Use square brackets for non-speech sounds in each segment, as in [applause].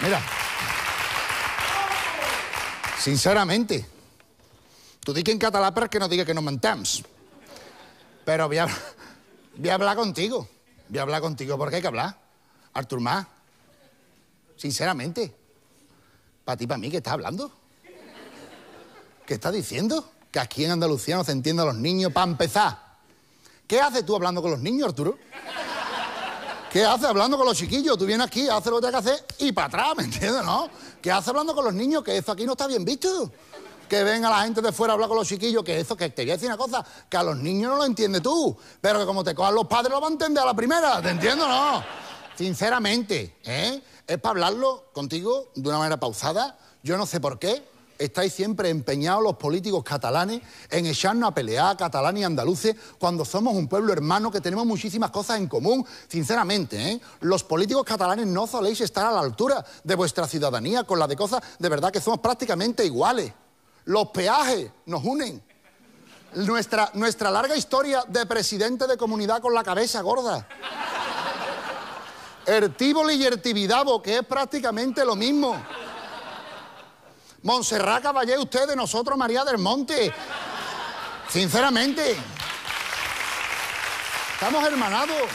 Mira. Sinceramente, tú di que en català perquè no diga que no mentamos. Pero voy a, voy a hablar contigo. Voy a hablar contigo porque hay que hablar. Artur Mas, sinceramente, para ti, para mí, ¿qué estás hablando? ¿Qué estás diciendo? Que aquí en Andalucía no se entiende a los niños para empezar. ¿Qué haces tú hablando con los niños, Arturo? ¿Qué haces hablando con los chiquillos? Tú vienes aquí, haces lo que tienes que hacer y para atrás, ¿me entiendes, no? ¿Qué haces hablando con los niños? Que eso aquí no está bien visto. Que venga la gente de fuera a hablar con los chiquillos, que eso, que te voy a decir una cosa, que a los niños no lo entiendes tú, pero que como te cojan los padres lo van a entender a la primera, ¿te entiendo, no? Sinceramente, ¿eh? Es para hablarlo contigo de una manera pausada. Yo no sé por qué, estáis siempre empeñados los políticos catalanes en echarnos a pelear catalanes y andaluces cuando somos un pueblo hermano que tenemos muchísimas cosas en común. Sinceramente, ¿eh? los políticos catalanes no soléis estar a la altura de vuestra ciudadanía con la de cosas de verdad que somos prácticamente iguales. Los peajes nos unen. Nuestra, nuestra larga historia de presidente de comunidad con la cabeza gorda. Ertíboli y Ertibidabo, que es prácticamente lo mismo. Montserrat Caballé, usted de nosotros, María del Monte. Sinceramente. Estamos hermanados.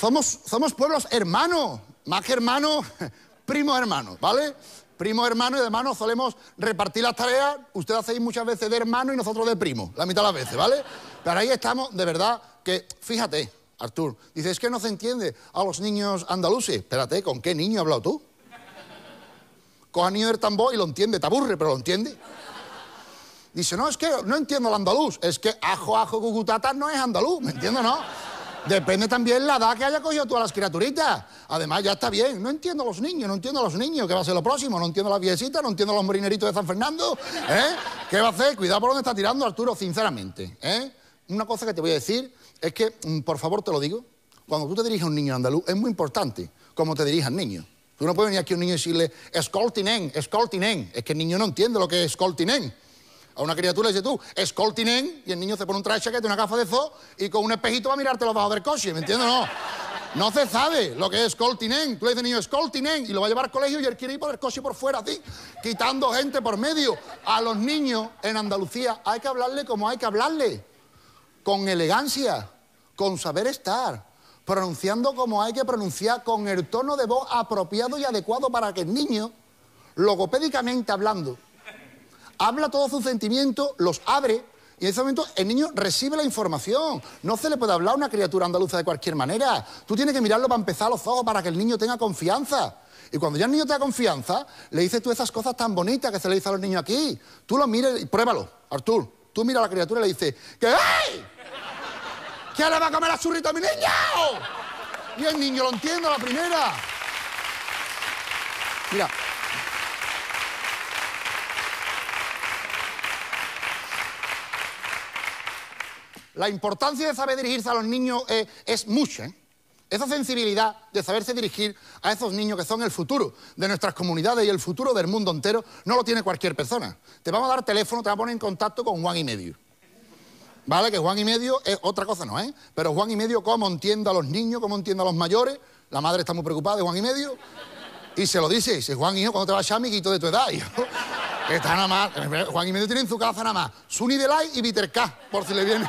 Somos, somos pueblos hermanos, más que hermanos, [laughs] primos hermanos, ¿vale? Primos hermanos y de hermanos solemos repartir las tareas. Ustedes hacéis muchas veces de hermano y nosotros de primo, la mitad de las veces, ¿vale? Pero ahí estamos, de verdad, que fíjate, Artur, dices es que no se entiende a los niños andaluces. Espérate, ¿con qué niño has hablado tú? Coja niño del tambor y lo entiende, te aburre, pero lo entiende. Dice, no, es que no entiendo el andaluz, es que ajo, ajo, cucutata no es andaluz, ¿me entiendes, no? Depende también la edad que haya cogido tú a las criaturitas. Además, ya está bien. No entiendo a los niños, no entiendo a los niños. ¿Qué va a ser lo próximo? No entiendo a las viejecitas, no entiendo a los morineritos de San Fernando. ¿eh? ¿Qué va a hacer? Cuidado por dónde está tirando Arturo, sinceramente. ¿eh? Una cosa que te voy a decir es que, mm, por favor, te lo digo, cuando tú te diriges a un niño andaluz, es muy importante cómo te dirijas al niño. Tú no puedes venir aquí a un niño y decirle, escoltinen, escoltinen. Es que el niño no entiende lo que es escoltinen. A una criatura le dices tú, escoltinen, y el niño se pone un traje chaqueta, una gafa de zoo, y con un espejito va a mirarte los bajos del coche, ¿me entiendes? No. No se sabe lo que es escoltinen. Tú le dices niño escoltinen y lo va a llevar al colegio y él quiere ir por el coche por fuera, así, quitando gente por medio. A los niños en Andalucía hay que hablarle como hay que hablarle, con elegancia, con saber estar, pronunciando como hay que pronunciar, con el tono de voz apropiado y adecuado para que el niño, logopédicamente hablando, habla todos sus sentimientos, los abre y en ese momento el niño recibe la información. No se le puede hablar a una criatura andaluza de cualquier manera. Tú tienes que mirarlo para empezar los ojos para que el niño tenga confianza. Y cuando ya el niño te da confianza, le dices tú esas cosas tan bonitas que se le dice a los niños aquí. Tú lo mires y pruébalo, Artur. Tú mira a la criatura y le dices, ¿qué hay? ¿Quién le va a comer a churrito a mi niño? Y el niño lo entiende a la primera. Mira. La importancia de saber dirigirse a los niños eh, es mucha. ¿eh? Esa sensibilidad de saberse dirigir a esos niños que son el futuro de nuestras comunidades y el futuro del mundo entero no lo tiene cualquier persona. Te vamos a dar teléfono, te vamos a poner en contacto con Juan y medio. ¿Vale? Que Juan y medio es otra cosa, ¿no? ¿eh? Pero Juan y medio, cómo entiende a los niños, cómo entiende a los mayores. La madre está muy preocupada de Juan y medio. Y se lo dice, dice, Juan, hijo, cuando te vas a amiguito de tu edad, hijo? [laughs] Está nada más, Juan y medio tiene en su casa nada más Suni Delay y Bitter K, por si le viene,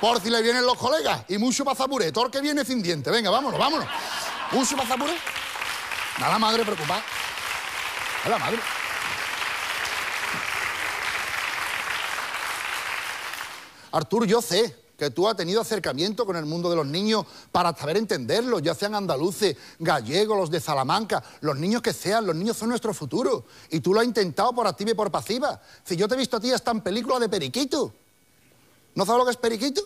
por si le vienen los colegas. Y mucho pasapuré, todo el que viene sin diente. Venga, vámonos, vámonos. Mucho pasapuré. A la madre preocupada. A la madre. Artur, yo sé que tú has tenido acercamiento con el mundo de los niños para saber entenderlos, ya sean andaluces, gallegos, los de Salamanca, los niños que sean, los niños son nuestro futuro. Y tú lo has intentado por activa y por pasiva. Si yo te he visto a ti hasta en película de Periquito. ¿No sabes lo que es Periquito?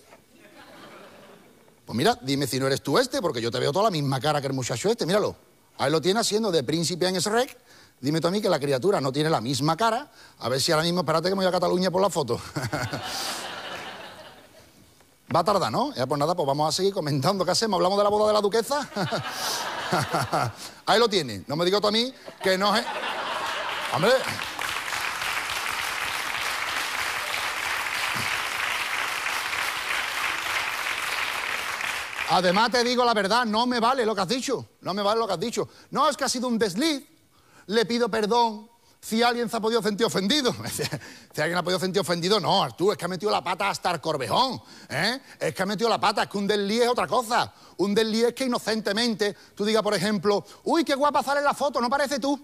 Pues mira, dime si no eres tú este, porque yo te veo toda la misma cara que el muchacho este, míralo. Ahí lo tiene haciendo de príncipe en Shrek. Dime tú a mí que la criatura no tiene la misma cara. A ver si ahora mismo, espérate que me voy a Cataluña por la foto. [laughs] Va a tardar, ¿no? Ya, pues nada, pues vamos a seguir comentando. ¿Qué hacemos? ¿Hablamos de la boda de la duquesa? [laughs] Ahí lo tiene. No me digas tú a mí que no es... Hombre... Además te digo la verdad, no me vale lo que has dicho, no me vale lo que has dicho. No, es que ha sido un desliz, le pido perdón si alguien se ha podido sentir ofendido. [laughs] si alguien ha podido sentir ofendido, no, tú es que ha metido la pata hasta el corvejón, ¿eh? Es que ha metido la pata, es que un desliz es otra cosa. Un desliz es que inocentemente tú digas, por ejemplo, uy, qué guapa sale la foto, ¿no parece tú?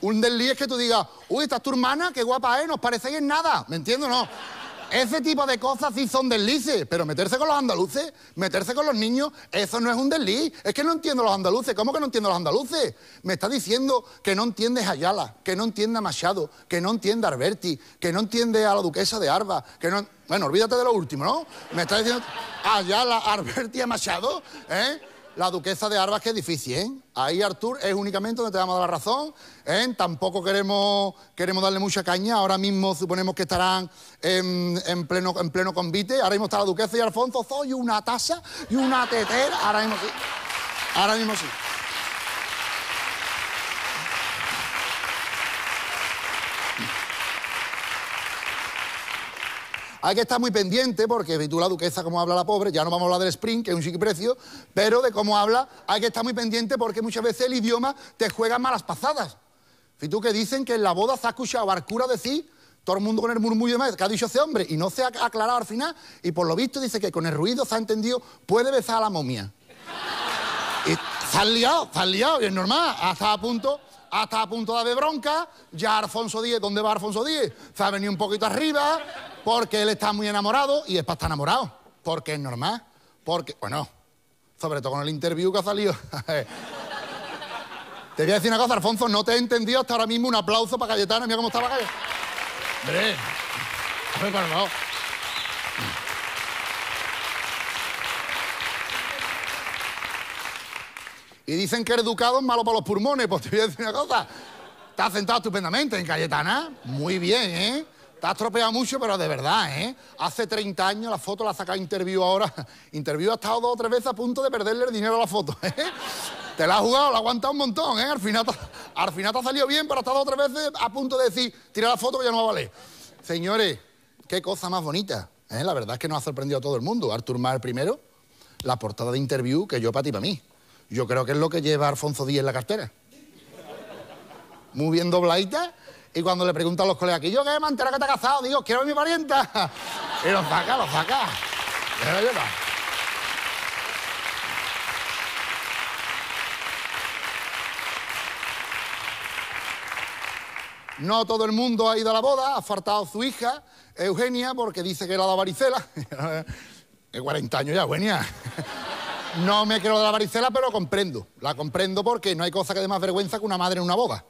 Un desliz es que tú digas, uy, esta es tu hermana, qué guapa es, no os parecéis en nada, ¿me entiendes no? Ese tipo de cosas sí son deslices, pero meterse con los andaluces, meterse con los niños, eso no es un desliz. Es que no entiendo los andaluces. ¿Cómo que no entiendo los andaluces? Me está diciendo que no entiendes a Ayala, que no entiende a Machado, que no entiende a Alberti, que no entiende a la duquesa de Arba, que no... Bueno, olvídate de lo último, ¿no? Me está diciendo Ayala, Alberti, a Machado, ¿eh? La duquesa de Arbas, que es difícil, ¿eh? Ahí, Artur, es únicamente donde te damos la razón. ¿eh? Tampoco queremos, queremos darle mucha caña. Ahora mismo suponemos que estarán en, pleno, en pleno convite. Ahora mismo está la duquesa y Alfonso Soy una taza y una tetera. Ahora mismo sí. Ahora mismo sí. Hay que estar muy pendiente porque tú la duquesa, como habla la pobre, ya no vamos a hablar del sprint, que es un chiqui precio, pero de cómo habla hay que estar muy pendiente porque muchas veces el idioma te juega malas pasadas. Si tú que dicen que en la boda se ha escuchado a Arcura decir, todo el mundo con el murmullo de que ha dicho ese hombre, y no se ha aclarado al final, y por lo visto dice que con el ruido se ha entendido, puede besar a la momia. Y se han liado, se liado, y es normal, hasta a punto hasta a punto de haber bronca, ya Alfonso X, ¿dónde va Alfonso X? Se ha venido un poquito arriba, porque él está muy enamorado y es para estar enamorado, porque es normal, porque, bueno, sobre todo con el interview que ha salido. [laughs] te voy a decir una cosa, Alfonso, no te he entendido hasta ahora mismo, un aplauso para Cayetana, mira cómo estaba Cayetana. Hombre, hombre, no. Y dicen que el educado es malo para los pulmones. Pues te voy a decir una cosa. Estás sentado estupendamente en Cayetana. Muy bien, ¿eh? Te has tropeado mucho, pero de verdad, ¿eh? Hace 30 años la foto la ha sacado Interview ahora. [laughs] Interview ha estado dos o tres veces a punto de perderle el dinero a la foto, ¿eh? Te la has jugado, la ha aguantado un montón, ¿eh? Al final, al te ha salido bien, pero ha estado dos tres veces a punto de decir, tira la foto que ya no va a valer. Señores, qué cosa más bonita. ¿eh? La verdad es que nos ha sorprendido a todo el mundo. Artur Mar primero, la portada de Interview que yo para ti, para mí. Yo creo que es lo que lleva Alfonso Díez en la cartera. Muy bien dobladita. Y cuando le preguntan a los colegas, ¿y yo qué? ¿Me que te ha casado? Digo, quiero a mi parienta. [laughs] Y lo saca, lo saca. No todo el mundo ha ido a la boda, ha faltado su hija, Eugenia, porque dice que le ha varicela. [laughs] De 40 años ya, Eugenia. [laughs] No me creo de la varicela, pero comprendo. La comprendo porque no hay cosa que dé más vergüenza que una madre en una boda.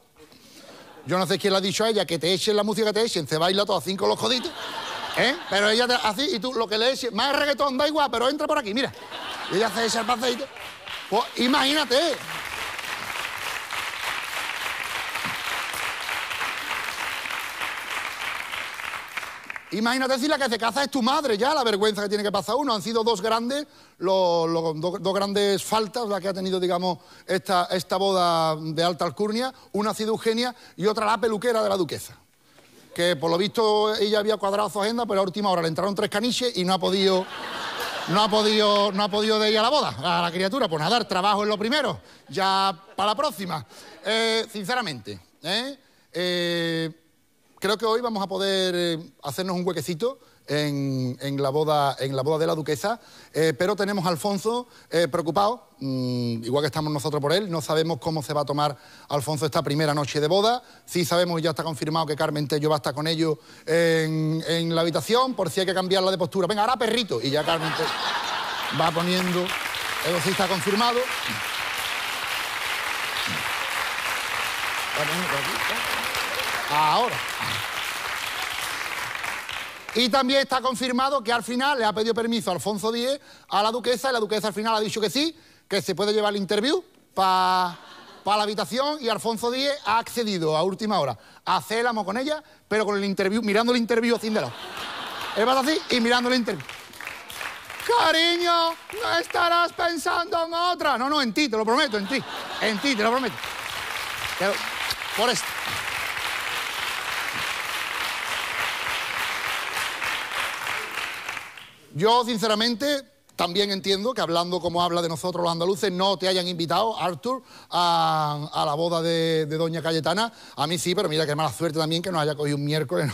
Yo no sé quién le ha dicho a ella que te echen la música que te echen, se baila todo así con los coditos. ¿Eh? Pero ella así, y tú lo que le eches, más reggaetón, da igual, pero entra por aquí, mira. Y ella se echa el. Pues imagínate, Imagínate si la que se casa es tu madre ya, la vergüenza que tiene que pasar uno. Han sido dos grandes, los, dos grandes faltas las que ha tenido, digamos, esta, esta boda de alta alcurnia. Una ha sido Eugenia y otra la peluquera de la duquesa. Que por lo visto ella había cuadrado su agenda, pero a última hora le entraron tres caniches y no ha podido. No ha podido, no ha podido de ir a la boda, a la criatura. Pues nada, trabajo es lo primero. Ya para la próxima. Eh, sinceramente, ¿eh? eh creo que hoy vamos a poder eh, hacernos un huequecito en, la boda, en la boda de la duquesa, eh, pero tenemos a Alfonso eh, preocupado, mm, igual que estamos nosotros por él, no sabemos cómo se va a tomar Alfonso esta primera noche de boda, sí sabemos y ya está confirmado que Carmen Tello va a estar con ellos en, la habitación, por si hay que cambiarla de postura. Venga, ahora perrito, y ya Carmen Tello va poniendo, eso sí está confirmado. Ahora. Y también está confirmado que al final le ha pedido permiso a Alfonso X a la duquesa y la duquesa al final ha dicho que sí, que se puede llevar el interview para la habitación y Alfonso X ha accedido a última hora a hacer el amo con ella, pero con el interview, mirando el interview sin de lado. El pata así y mirando el internet. Cariño, no estarás pensando en otra. No, no, en ti, te lo prometo, en ti. En ti, te lo prometo. Por. Yo, sinceramente, también entiendo que hablando como habla de nosotros los andaluces, no te hayan invitado, Arthur, a, la boda de, Doña Cayetana. A mí sí, pero mira qué mala suerte también que nos haya cogido un miércoles.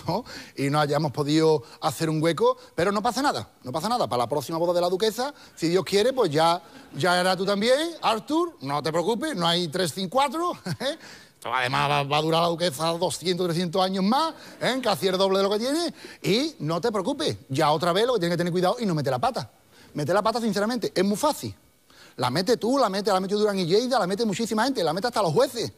Y no hayamos podido hacer un hueco. Pero no pasa nada, no pasa nada. Para la próxima boda de la duquesa, si Dios quiere, pues ya, ya tú también, Arthur. No te preocupes, no hay 354. [laughs] Además va, a durar la duquesa 200, 300 años más, ¿eh? casi el doble de lo que tiene. Y no te preocupes, ya otra vez lo que tienes que tener cuidado y no mete la pata. mete la pata, sinceramente, es muy fácil. La mete tú, la mete, la mete Durán y Lleida, la mete muchísima gente, la mete hasta los jueces.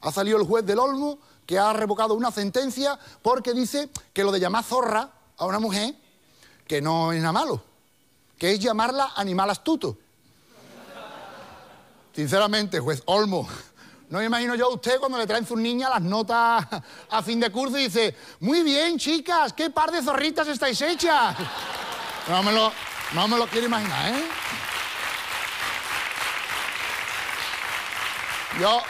Ha salido el juez del Olmo que ha revocado una sentencia porque dice que lo de llamar zorra a una mujer, que no es nada malo, que es llamarla animal astuto. Sinceramente, juez Olmo, no me imagino yo a usted cuando le traen sus niñas las notas a fin de curso y dice, muy bien, chicas, qué par de zorritas estáis hechas. No me lo, no me lo quiero imaginar, ¿eh? Yo...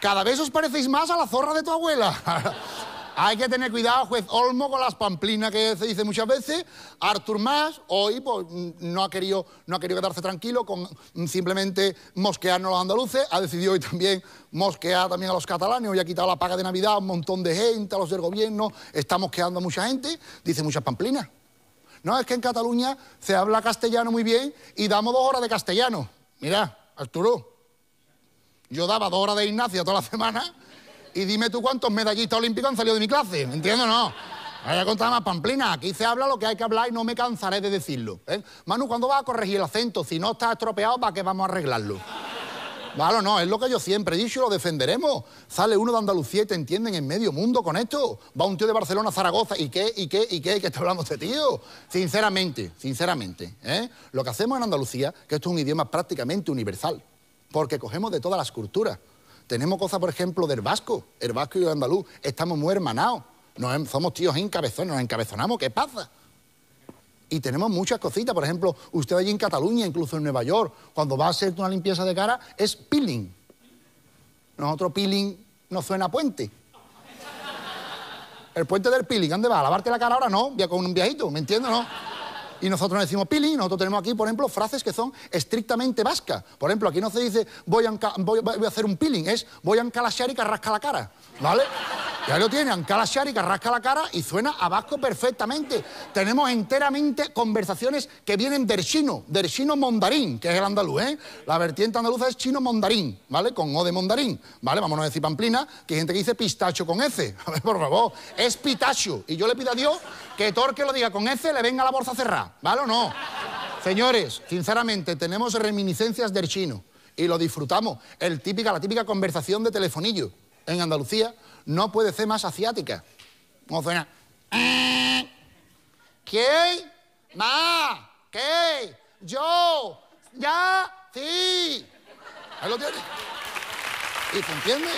Cada vez os parecéis más a la zorra de tu abuela. Hay que tener cuidado, juez Olmo, con las pamplinas que se dice muchas veces. Artur Mas, hoy, pues, no ha querido, no ha querido quedarse tranquilo con simplemente mosquearnos a los andaluces. Ha decidido hoy también mosquear también a los catalanes. Hoy ha quitado la paga de Navidad a un montón de gente, a los del gobierno. Está mosqueando a mucha gente. Dice muchas pamplinas. No, es que en Cataluña se habla castellano muy bien y damos dos horas de castellano. Mira, Arturo, yo daba dos horas de Ignacio toda la semana y dime tú cuántos medallistas olímpicos han salido de mi clase, ¿me entiendes o no? Vaya a contar más pamplina, aquí se habla lo que hay que hablar y no me cansaré de decirlo. ¿eh? Manu, ¿cuándo vas a corregir el acento? Si no está estropeado, ¿para qué vamos a arreglarlo? Vale, no, es lo que yo siempre he dicho y lo defenderemos. Sale uno de Andalucía y te entienden en medio mundo con esto. Va un tío de Barcelona a Zaragoza y qué, y qué, y qué, ¿qué está hablando este tío? Sinceramente, sinceramente, ¿eh? lo que hacemos en Andalucía, que esto es un idioma prácticamente universal, porque cogemos de todas las culturas. Tenemos cosas, por ejemplo, del vasco, el vasco y el andaluz, estamos muy hermanados. somos tíos encabezones, nos encabezonamos, ¿qué pasa? Y tenemos muchas cositas, por ejemplo, usted allí en Cataluña, incluso en Nueva York, cuando va a hacer una limpieza de cara, es peeling. Nosotros peeling no suena puente. El puente del peeling, ¿dónde va? ¿A lavarte la cara ahora? No, ya con un viejito, ¿me entiendes? No. Y nosotros no decimos peeling, nosotros tenemos aquí, por ejemplo, frases que son estrictamente vascas. Por ejemplo, aquí no se dice voy a, voy, a hacer un peeling, es voy a encalachar y carrasca la cara, ¿vale? Ya lo tienen, Shari que rasca la cara y suena a vasco perfectamente. Tenemos enteramente conversaciones que vienen del chino, del chino mondarín, que es el andaluz, ¿eh? La vertiente andaluza es chino mondarín, ¿vale? Con O de mondarín, ¿vale? Vamos a decir pamplina, que hay gente que dice pistacho con F. [laughs] A ver, por favor, es pitacho. Y yo le pido a Dios que Torque lo diga con F, le venga la bolsa cerrada, ¿vale o no? Señores, sinceramente, tenemos reminiscencias del chino y lo disfrutamos. El típica, la típica conversación de telefonillo en Andalucía no puede ser más asiática. ¿Cómo suena? ¿Qué? ¿Ma? ¿Qué? ¿Yo? ¿Ya? Sí. Ahí lo tiene. ¿Y se entiende?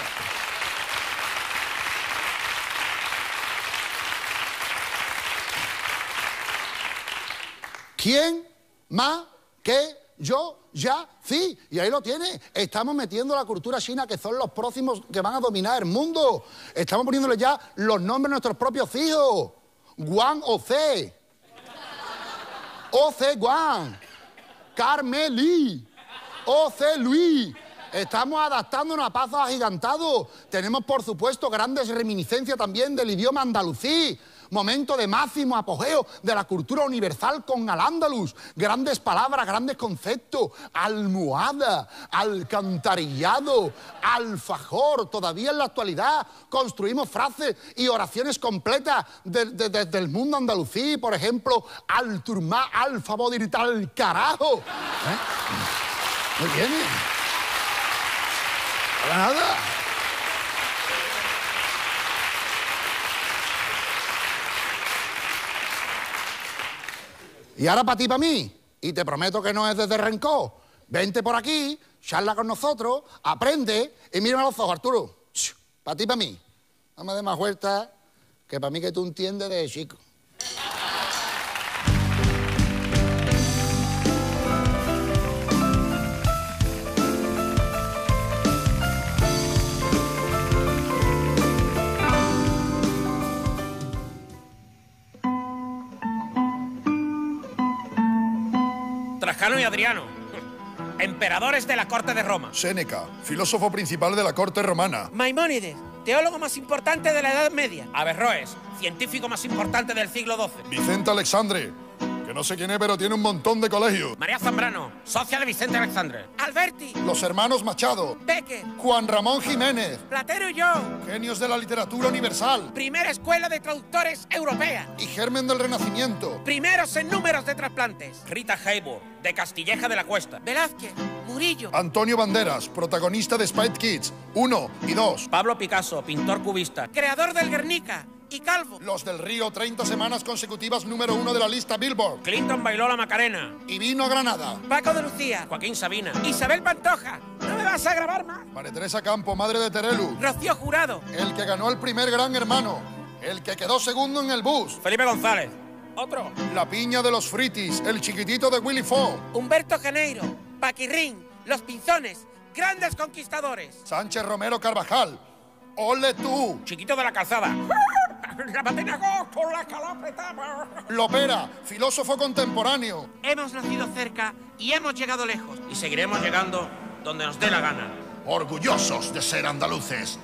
¿Quién? ¿Ma? ¿Qué? ¿Yo? ya, sí, y ahí lo tiene. Estamos metiendo la cultura china, que son los próximos que van a dominar el mundo. Estamos poniéndole ya los nombres de nuestros propios hijos. Guan C. O C Guan. Carmeli. C Luis. Estamos adaptándonos a pasos agigantados. Tenemos, por supuesto, grandes reminiscencias también del idioma andalucí momento de máximo apogeo de la cultura universal con al-Ándalus. Grandes palabras, grandes conceptos. Almohada, alcantarillado, alfajor. Todavía en la actualidad construimos frases y oraciones completas desde el mundo andalucí. Por ejemplo, al turmá, al favor tal carajo. ¿Eh? Muy bien. Nada. Y ahora para ti, para mí, y te prometo que no es desde rencor, vente por aquí, charla con nosotros, aprende y mírame a los ojos, Arturo. Para ti, para mí. No me dé más vueltas, Que para mí que tú entiendes de chico. Trajano y Adriano, [laughs] emperadores de la corte de Roma. Séneca, filósofo principal de la corte romana. Maimónides, teólogo más importante de la Edad Media. Averroes, científico más importante del siglo XII. Vicente Alexandre, que no sé quién es, pero tiene un montón de colegios. María Zambrano, socia de Vicente Alexandre. Alberti, Los hermanos Machado. Becker, Juan Ramón Jiménez, Platero y yo. genios de la literatura universal. Primera escuela de traductores europea. Y germen del Renacimiento. Primeros en números de trasplantes. Rita Hayworth, de Castilleja de la Cuesta. Velázquez, Murillo. Antonio Banderas, protagonista de Spite Kids 1 y 2. Pablo Picasso, pintor cubista. Creador del Guernica. Y Calvo. Los del Río, 30 semanas consecutivas número uno de la lista Billboard. Clinton bailó la Macarena. Y vino a Granada. Paco de Lucía. Joaquín Sabina. Isabel Pantoja. ¿No me vas a grabar más? María Teresa Campo, madre de Terelu. Rocío Jurado. El que ganó el primer gran hermano. El que quedó segundo en el bus. Felipe González. Otro. La piña de los fritis. El chiquitito de Willy Fogg. Humberto Janeiro. Paquirrín. Los Pinzones. Grandes conquistadores. Sánchez Romero Carvajal. ¡Ole tú! Chiquito de la calzada. [laughs] La patina agosto, la calapetama. Lopera, filósofo contemporáneo. Hemos nacido cerca y hemos llegado lejos. Y seguiremos llegando donde nos dé la gana. Orgullosos de ser andaluces.